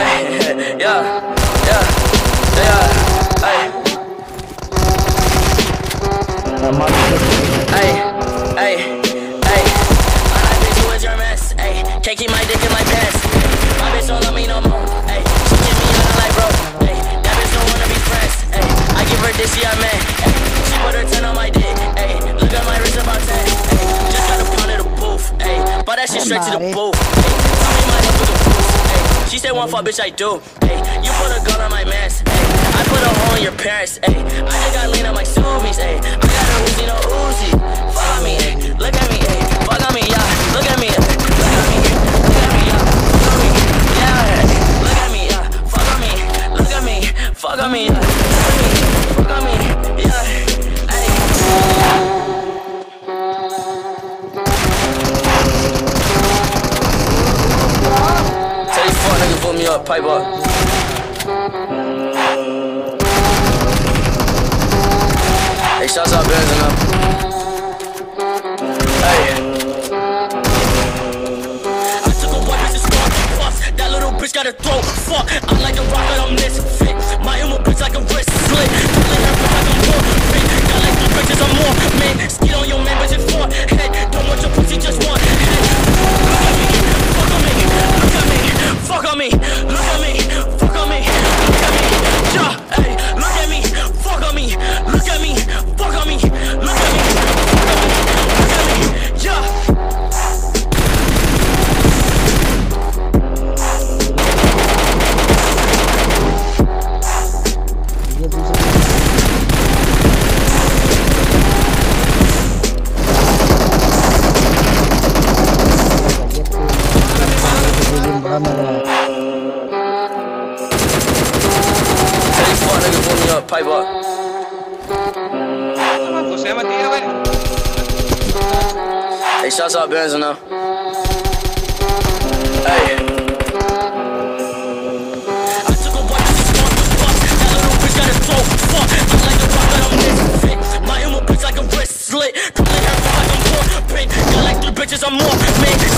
Ay, yeah, yeah, yeah, ay. Ay, ay, ay. My bitch, is your mess? Ay, can't keep my dick in my pants. My bitch don't love me no more. Ay, she give me out like bro. Ay, that bitch don't wanna be friends. Ay, I give her this, she a man. Ay, she put her 10 on my dick. Ay, look at my wrist about 10. Ay, just got a pound of the booth. Ay, but that shit straight to the booth. Ay, tell me my she said one fuck, bitch, I do. Ay, you put a gun on my mans. Ay, I put a hole in your parents. Ay, I just got lean on my zoomies. Ay, I got a Uzi, no Uzi. Fuck on me, ay, look at me, ay, fuck on me, yeah. Look at me. Fuck on me, yeah. Up, pipe up. Hey, shouts out Benz and them. Hey. That little bitch got a throat. Fuck, I'm like a rocket, I'm. My emo bitch like a wrist slit. These fuck niggas put me up, pipe up. Hey, shouts out Benz and them. Hey. I'm more.